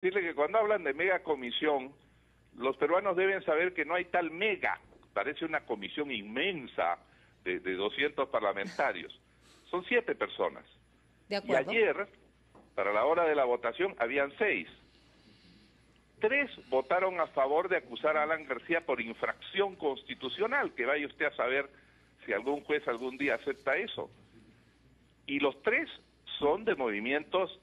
Decirle que cuando hablan de mega comisión, los peruanos deben saber que no hay tal mega, parece una comisión inmensa de, de 200 parlamentarios. Son siete personas. De Y acuerdo. ayer, para la hora de la votación, habían seis. Tres votaron a favor de acusar a Alan García por infracción constitucional, que vaya usted a saber si algún juez algún día acepta eso. Y los tres son de movimientos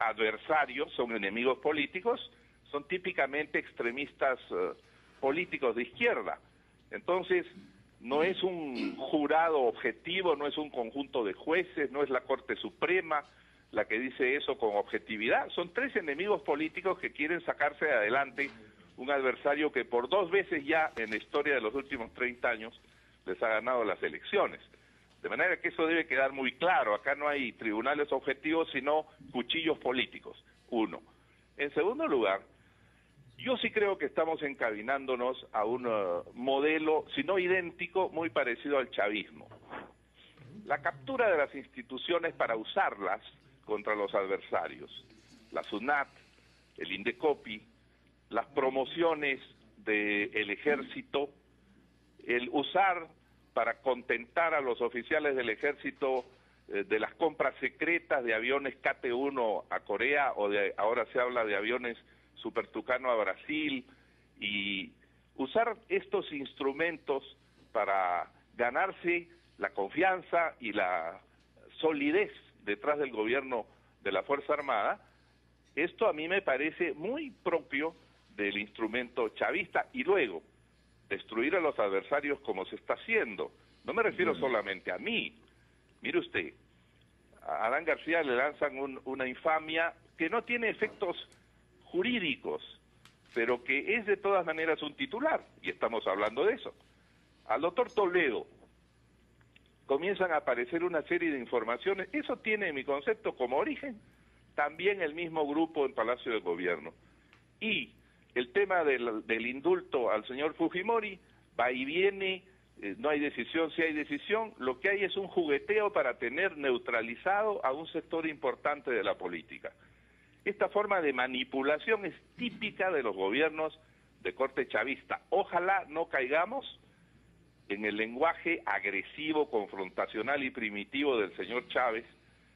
adversarios, son enemigos políticos, son típicamente extremistas eh, políticos de izquierda. Entonces, no es un jurado objetivo, no es un conjunto de jueces, no es la Corte Suprema la que dice eso con objetividad. Son tres enemigos políticos que quieren sacarse de adelante un adversario que por dos veces ya en la historia de los últimos 30 años les ha ganado las elecciones. De manera que eso debe quedar muy claro. Acá no hay tribunales objetivos, sino cuchillos políticos. Uno. En segundo lugar, yo sí creo que estamos encaminándonos a un eh, modelo, si no idéntico, muy parecido al chavismo. La captura de las instituciones para usarlas contra los adversarios. La SUNAT, el INDECOPI, las promociones del ejército, el usar para contentar a los oficiales del ejército eh, de las compras secretas de aviones KT-1 a Corea o de ahora se habla de aviones Super Tucano a Brasil y usar estos instrumentos para ganarse la confianza y la solidez detrás del gobierno de la Fuerza Armada, esto a mí me parece muy propio del instrumento chavista. Y luego destruir a los adversarios como se está haciendo. No me refiero solamente a mí. Mire usted, a Adán García le lanzan un- una infamia que no tiene efectos jurídicos, pero que es de todas maneras un titular, y estamos hablando de eso. Al doctor Toledo comienzan a aparecer una serie de informaciones, eso tiene en mi concepto como origen también el mismo grupo en Palacio de Gobierno. Y el tema del, del indulto al señor Fujimori va y viene, eh, no hay decisión, si hay decisión, lo que hay es un jugueteo para tener neutralizado a un sector importante de la política. Esta forma de manipulación es típica de los gobiernos de corte chavista. Ojalá no caigamos en el lenguaje agresivo, confrontacional y primitivo del señor Chávez,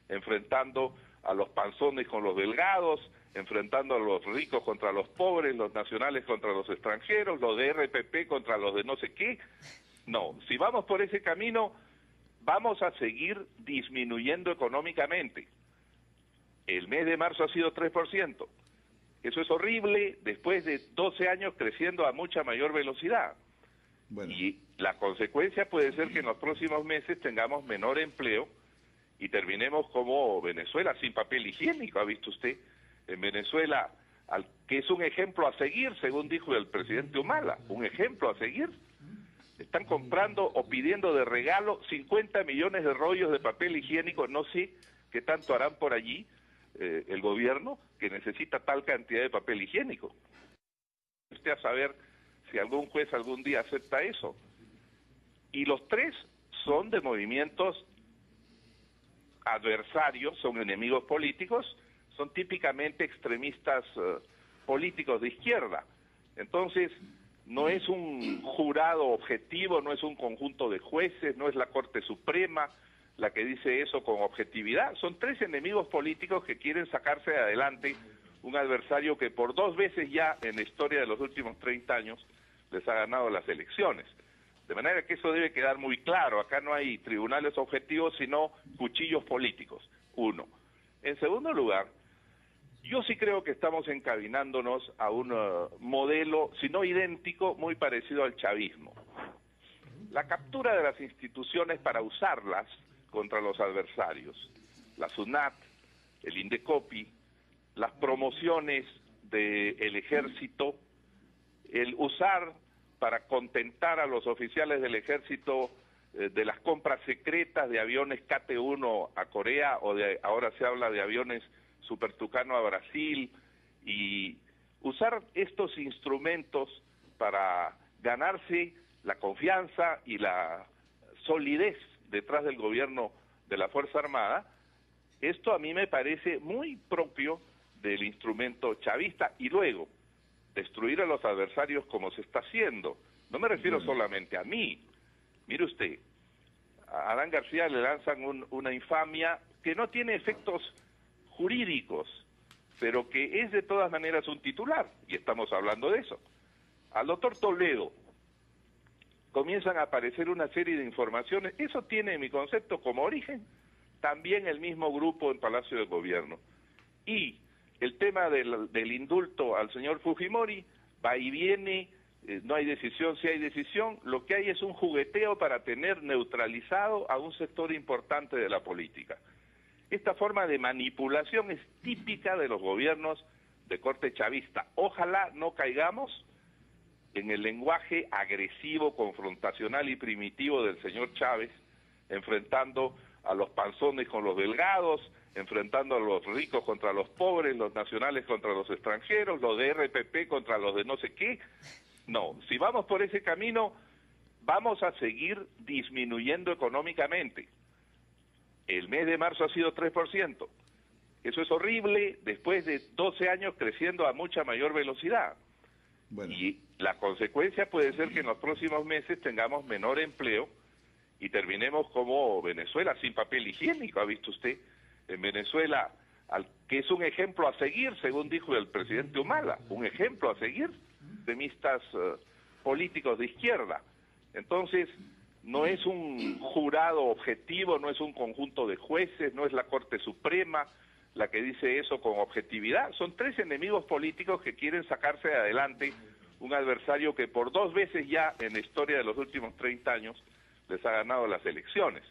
enfrentando a los panzones con los delgados, enfrentando a los ricos contra los pobres, los nacionales contra los extranjeros, los de RPP contra los de no sé qué. No, si vamos por ese camino, vamos a seguir disminuyendo económicamente. El mes de marzo ha sido 3%. Eso es horrible después de 12 años creciendo a mucha mayor velocidad. Bueno, Y la consecuencia puede ser que en los próximos meses tengamos menor empleo y terminemos como Venezuela, sin papel higiénico, ¿ha visto usted? En Venezuela, al, que es un ejemplo a seguir, según dijo el presidente Humala, un ejemplo a seguir. Están comprando o pidiendo de regalo 50 millones de rollos de papel higiénico, no sé qué tanto harán por allí eh, el gobierno que necesita tal cantidad de papel higiénico. Usted a saber si algún juez algún día acepta eso. Y los tres son de movimientos adversarios, son enemigos políticos, son típicamente extremistas eh, políticos de izquierda. Entonces, no es un jurado objetivo, no es un conjunto de jueces, no es la Corte Suprema la que dice eso con objetividad. Son tres enemigos políticos que quieren sacarse de adelante un adversario que por dos veces ya en la historia de los últimos 30 años les ha ganado las elecciones. De manera que eso debe quedar muy claro. Acá no hay tribunales objetivos, sino cuchillos políticos. Uno. En segundo lugar, yo sí creo que estamos encaminándonos a un eh, modelo, si no idéntico, muy parecido al chavismo. La captura de las instituciones para usarlas contra los adversarios. La SUNAT, el INDECOPI, las promociones del ejército, el usar para contentar a los oficiales del ejército eh, de las compras secretas de aviones KT-1 a Corea o de ahora se habla de aviones Super Tucano a Brasil y usar estos instrumentos para ganarse la confianza y la solidez detrás del gobierno de la Fuerza Armada, esto a mí me parece muy propio del instrumento chavista. Y luego destruir a los adversarios como se está haciendo. No me refiero solamente a mí. Mire usted, a Adán García le lanzan una infamia que no tiene efectos jurídicos, pero que es de todas maneras un titular, y estamos hablando de eso. Al doctor Toledo comienzan a aparecer una serie de informaciones, eso tiene mi concepto como origen también el mismo grupo en Palacio de Gobierno. Y el tema del, indulto al señor Fujimori va y viene, eh, no hay decisión, si hay decisión, lo que hay es un jugueteo para tener neutralizado a un sector importante de la política. Esta forma de manipulación es típica de los gobiernos de corte chavista. Ojalá no caigamos en el lenguaje agresivo, confrontacional y primitivo del señor Chávez, enfrentando a los panzones con los delgados, enfrentando a los ricos contra los pobres, los nacionales contra los extranjeros, los de RPP contra los de no sé qué. No, si vamos por ese camino, vamos a seguir disminuyendo económicamente. El mes de marzo ha sido 3%. Eso es horrible después de 12 años creciendo a mucha mayor velocidad. Y la consecuencia puede ser que en los próximos meses tengamos menor empleo y terminemos como Venezuela, sin papel higiénico, ¿ha visto usted? En Venezuela, al, que es un ejemplo a seguir, según dijo el presidente Humala, un ejemplo a seguir de mistas eh, políticos de izquierda. Entonces, no es un jurado objetivo, no es un conjunto de jueces, no es la Corte Suprema la que dice eso con objetividad. Son tres enemigos políticos que quieren sacarse adelante un adversario que por dos veces ya en la historia de los últimos 30 años les ha ganado las elecciones.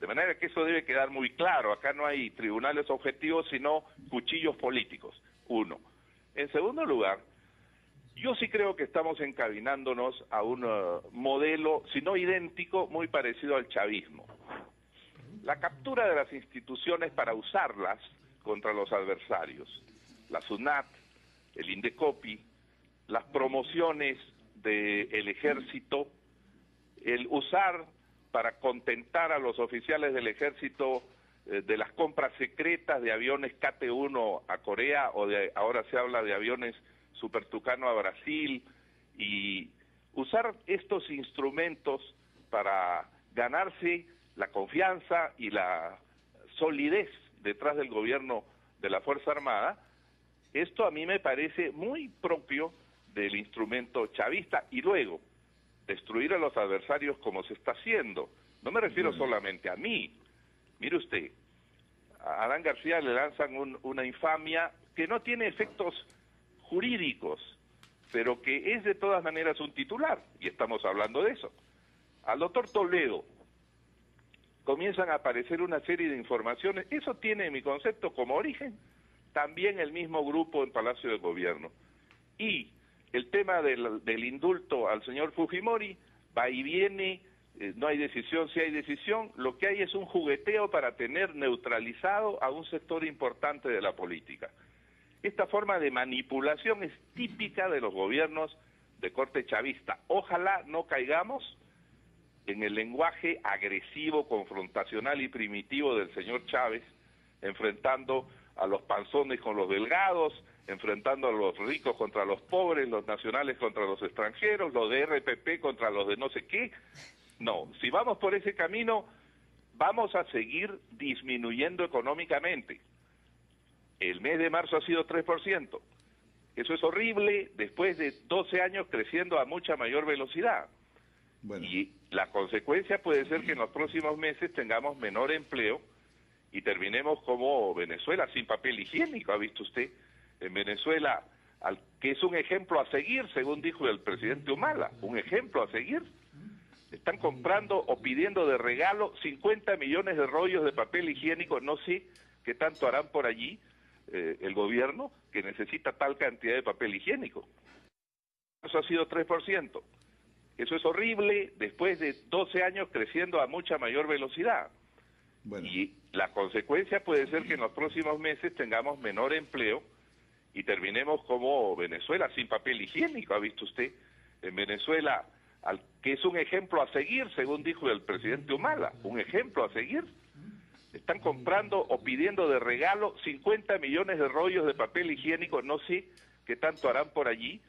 De manera que eso debe quedar muy claro. Acá no hay tribunales objetivos, sino cuchillos políticos. Uno. En segundo lugar, yo sí creo que estamos encabinándonos a un uh, modelo, si no idéntico, muy parecido al chavismo. La captura de las instituciones para usarlas contra los adversarios. La SUNAT, el INDECOPI, las promociones del ejército el usar para contentar a los oficiales del ejército eh, de las compras secretas de aviones KT-1 a Corea o de ahora se habla de aviones Super Tucano a Brasil y usar estos instrumentos para ganarse la confianza y la solidez detrás del gobierno de la Fuerza Armada, esto a mí me parece muy propio del instrumento chavista. Y luego destruir a los adversarios como se está haciendo. No me refiero solamente a mí. Mire usted, a Adán García le lanzan una infamia que no tiene efectos jurídicos, pero que es de todas maneras un titular, y estamos hablando de eso. Al doctor Toledo comienzan a aparecer una serie de informaciones, eso tiene mi concepto como origen también el mismo grupo en Palacio de Gobierno. Y el tema del, indulto al señor Fujimori va y viene, eh, no hay decisión, si hay decisión, lo que hay es un jugueteo para tener neutralizado a un sector importante de la política. Esta forma de manipulación es típica de los gobiernos de corte chavista. Ojalá no caigamos en el lenguaje agresivo, confrontacional y primitivo del señor Chávez, enfrentando a los panzones con los delgados, enfrentando a los ricos contra los pobres, los nacionales contra los extranjeros, los de RPP contra los de no sé qué. No, si vamos por ese camino, vamos a seguir disminuyendo económicamente. El mes de marzo ha sido 3%. Eso es horrible después de 12 años creciendo a mucha mayor velocidad. Y la consecuencia puede ser que en los próximos meses tengamos menor empleo y terminemos como Venezuela, sin papel higiénico, ¿ha visto usted? En Venezuela, al, que es un ejemplo a seguir, según dijo el presidente Humala, un ejemplo a seguir. Están comprando o pidiendo de regalo 50 millones de rollos de papel higiénico, no sé qué tanto harán por allí eh, el gobierno que necesita tal cantidad de papel higiénico. Eso ha sido 3%. Eso es horrible después de 12 años creciendo a mucha mayor velocidad. Y la consecuencia puede ser que en los próximos meses tengamos menor empleo, y terminemos como Venezuela, sin papel higiénico, ¿ha visto usted? En Venezuela, al, que es un ejemplo a seguir, según dijo el presidente Humala, un ejemplo a seguir están comprando o pidiendo de regalo 50 millones de rollos de papel higiénico, no sé qué tanto harán por allí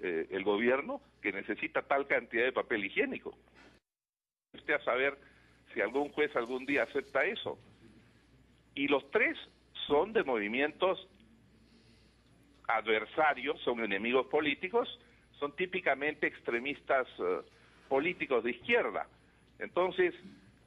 eh, el gobierno que necesita tal cantidad de papel higiénico. Usted a saber si algún juez algún día acepta eso. Y los tres son de movimientos adversarios, son enemigos políticos, son típicamente extremistas eh, políticos de izquierda. Entonces,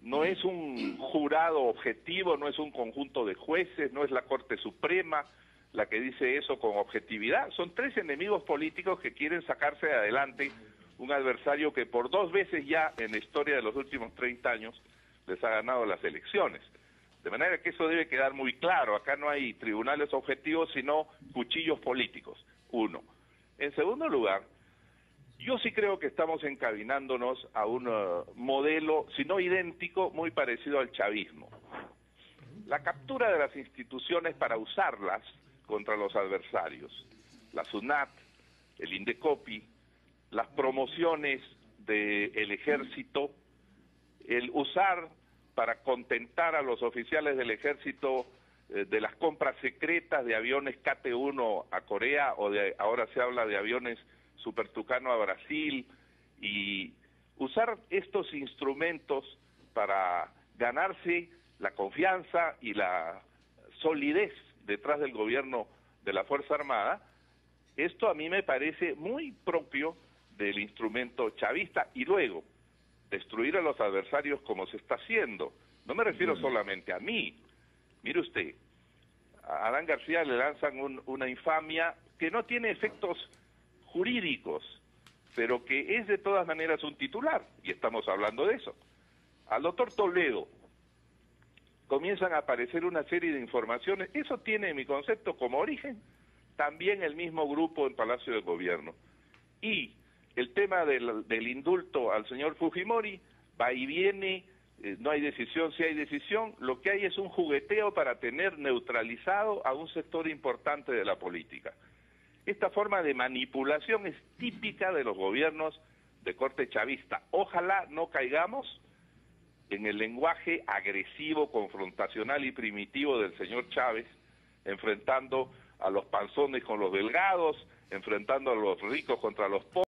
no es un jurado objetivo, no es un conjunto de jueces, no es la Corte Suprema la que dice eso con objetividad. Son tres enemigos políticos que quieren sacarse adelante un adversario que por dos veces ya en la historia de los últimos 30 años les ha ganado las elecciones. De manera que eso debe quedar muy claro. Acá no hay tribunales objetivos, sino cuchillos políticos. Uno. En segundo lugar, yo sí creo que estamos encaminándonos a un uh, modelo, si no idéntico, muy parecido al chavismo. La captura de las instituciones para usarlas contra los adversarios. La SUNAT, el INDECOPI, las promociones del ejército, el usar para contentar a los oficiales del ejército eh, de las compras secretas de aviones KT-1 a Corea o de ahora se habla de aviones Super Tucano a Brasil y usar estos instrumentos para ganarse la confianza y la solidez detrás del gobierno de la Fuerza Armada, esto a mí me parece muy propio del instrumento chavista. Y luego destruir a los adversarios como se está haciendo. No me refiero solamente a mí. Mire usted, a Adán García le lanzan una infamia que no tiene efectos jurídicos, pero que es de todas maneras un titular, y estamos hablando de eso. Al doctor Toledo comienzan a aparecer una serie de informaciones, eso tiene en mi concepto como origen también el mismo grupo en Palacio de Gobierno. Y el tema del, indulto al señor Fujimori va y viene, eh, no hay decisión, si hay decisión, lo que hay es un jugueteo para tener neutralizado a un sector importante de la política. Esta forma de manipulación es típica de los gobiernos de corte chavista. Ojalá no caigamos en el lenguaje agresivo, confrontacional y primitivo del señor Chávez, enfrentando a los panzones con los delgados, enfrentando a los ricos contra los pobres.